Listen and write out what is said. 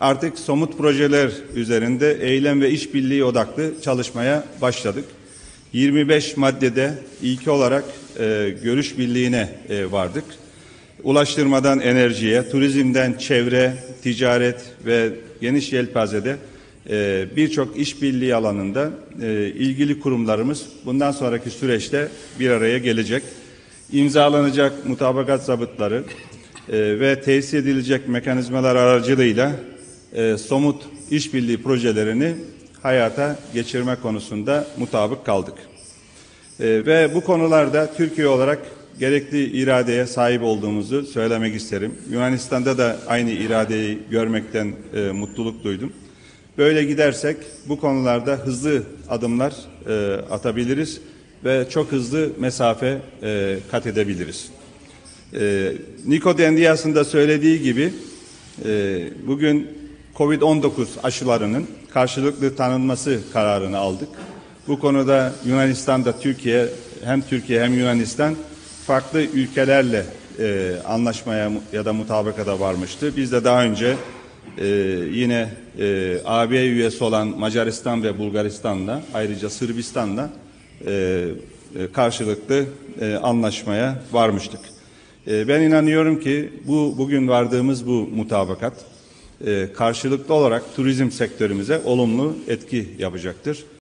Artık somut projeler üzerinde eylem ve işbirliği odaklı çalışmaya başladık. 25 maddede ilki olarak e, görüş birliğine e, vardık. Ulaştırmadan enerjiye, turizmden çevre, ticaret ve geniş yelpazede e, birçok işbirliği alanında e, ilgili kurumlarımız bundan sonraki süreçte bir araya gelecek. İmzalanacak mutabakat zabıtları e, ve tesis edilecek mekanizmalar aracılığıyla e, somut işbirliği projelerini hayata geçirme konusunda mutabık kaldık. E, ve bu konularda Türkiye olarak gerekli iradeye sahip olduğumuzu söylemek isterim. Yunanistan'da da aynı iradeyi görmekten e, mutluluk duydum. Böyle gidersek bu konularda hızlı adımlar e, atabiliriz ve çok hızlı mesafe e, kat edebiliriz. E, Niko Dendias'ın da söylediği gibi e, bugün Covid-19 aşılarının karşılıklı tanınması kararını aldık. Bu konuda Yunanistan'da Türkiye hem Türkiye hem Yunanistan farklı ülkelerle e, anlaşmaya ya da mutabakata varmıştı. Biz de daha önce e, yine e, AB üyesi olan Macaristan ve Bulgaristan'la ayrıca Sırbistan'la e, e, karşılıklı e, anlaşmaya varmıştık. E, ben inanıyorum ki bu bugün vardığımız bu mutabakat karşılıklı olarak turizm sektörümüze olumlu etki yapacaktır.